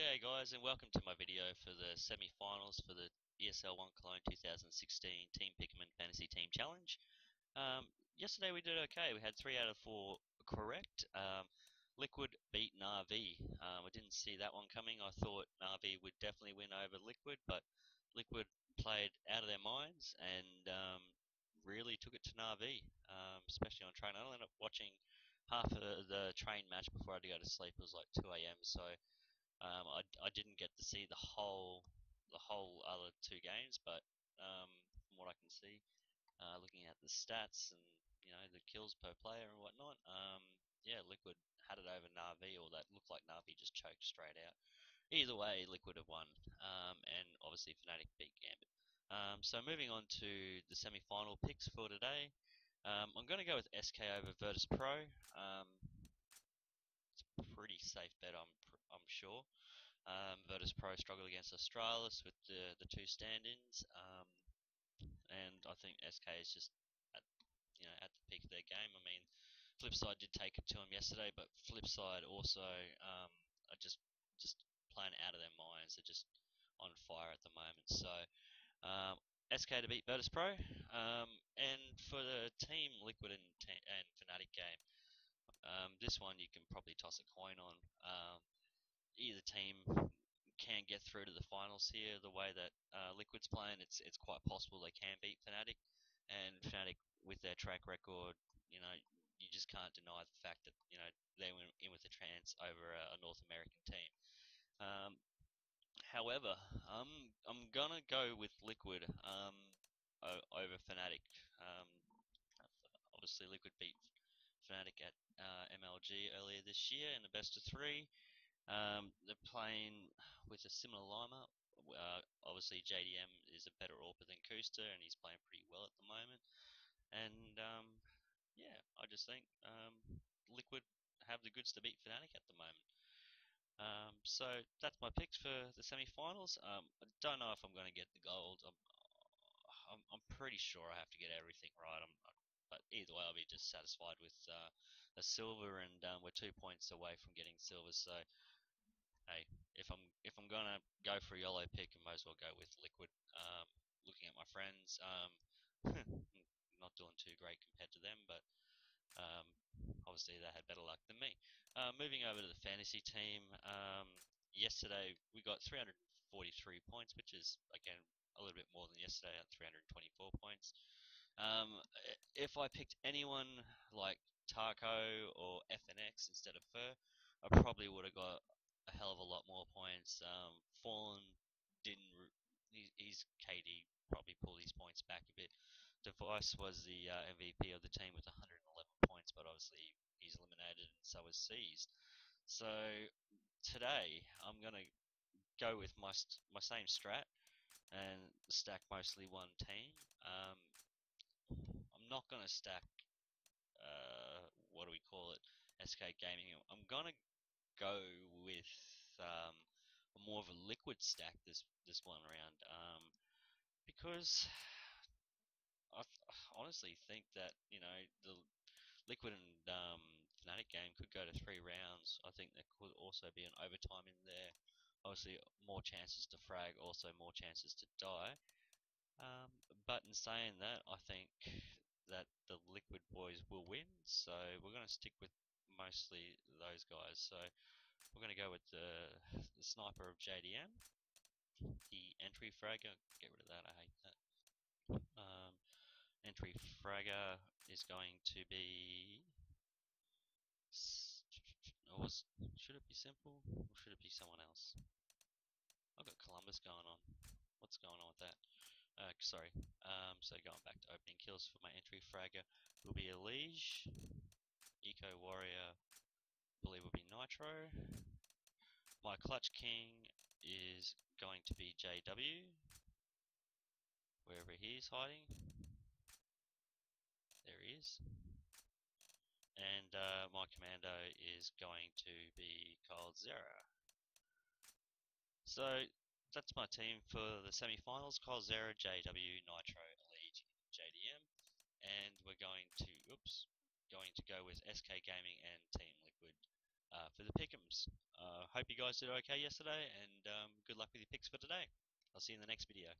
G'day guys and welcome to my video for the semi-finals for the ESL One Cologne 2016 Team Pick 'em Fantasy Team Challenge. Um, yesterday we did okay, we had 3 out of 4 correct. Um, Liquid beat Na'Vi. Um, I didn't see that one coming, I thought Na'Vi would definitely win over Liquid, but Liquid played out of their minds and um, really took it to Na'Vi, um, especially on train. I ended up watching half of the train match before I had to go to sleep, it was like 2am, so um, I, I didn't get to see the whole the whole other two games, but um, from what I can see, uh, looking at the stats and you know the kills per player and whatnot, um, yeah, Liquid had it over Na'Vi, or that looked like Na'Vi just choked straight out. Either way, Liquid have won, um, and obviously Fnatic beat Gambit. Um, so moving on to the semi-final picks for today, um, I'm going to go with SK over Virtus Pro. It's a pretty safe bet, I'm I'm sure. Um, Virtus Pro struggled against Astralis with the the two stand-ins, um, and I think SK is just at you know at the peak of their game. I mean, Flipside did take it to them yesterday, but Flipside also um, are just just playing out of their minds. They're just on fire at the moment. So. Um, SK to beat Virtus Pro, um, and for the team Liquid and, and Fnatic game, um, this one you can probably toss a coin on. Um, either team can get through to the finals here. The way that uh, Liquid's playing, it's it's quite possible they can beat Fnatic, and Fnatic with their track record, you know, you just can't deny the fact that you know they went in with a chance over a, a North American team. Um, however, I'm I'm gonna go with Liquid um, over Fnatic. Um, obviously, Liquid beat Fnatic at uh, MLG earlier this year in the best of three. Um, they're playing with a similar lineup. Uh, obviously, JDM is a better AWPer than Kusta, and he's playing pretty well at the moment. And um, yeah, I just think um, Liquid have the goods to beat Fnatic at the moment. Um, so that's my picks for the semi-finals. Um, I don't know if I'm going to get the gold. I'm, I'm, I'm pretty sure I have to get everything right. I'm, but either way, I'll be just satisfied with uh, a silver, and um, we're two points away from getting silver. So, hey, if I'm if I'm gonna go for a yellow pick, I might as well go with liquid. Um, looking at my friends, um, not doing too great compared to them, but um, obviously they had better luck than me. Uh, moving over to the fantasy team, um, yesterday we got 343 points, which is again a little bit more than yesterday at 324 points. Um, if I picked anyone like Taco or FNX instead of fer, I probably would have got a hell of a lot more points. Um, Fallen didn't. His KD probably pulled his points back a bit. Device was the uh, MVP of the team with 111 points, but obviously he's eliminated and so is Seized. So today I'm gonna go with my my same strat and stack mostly one team. Um, I'm not going to stack, uh, what do we call it, SK Gaming. I'm going to go with um, more of a liquid stack this this one round um, because I honestly think that you know the liquid and um, Fnatic game could go to three rounds. I think there could also be an overtime in there. Obviously, more chances to frag, also more chances to die. Um, but in saying that, I think that the Liquid boys will win. So we're going to stick with mostly those guys. So we're going to go with the, sniper of JDM, the entry fragger. Get rid of that. I hate that. Um, entry fragger is going to be. Or was, should it be s1mple or should it be someone else? I've got Columbus going on. What's going on with that? Uh, sorry. Um, so going back to opening kills for my entry fragger will be EliGE, Eco Warrior, I believe will be nitr0. My Clutch King is going to be JW, wherever he is hiding. There he is. And uh, my Commando is going to be coldzera. So that's my team for the semi-finals. coldzera, JW, nitr0, EliGE, JDM, and we're going to, oops, going to go with SK Gaming and Team Liquid uh, for the pick 'ems. Uh, hope you guys did okay yesterday, and um, good luck with your picks for today. I'll see you in the next video.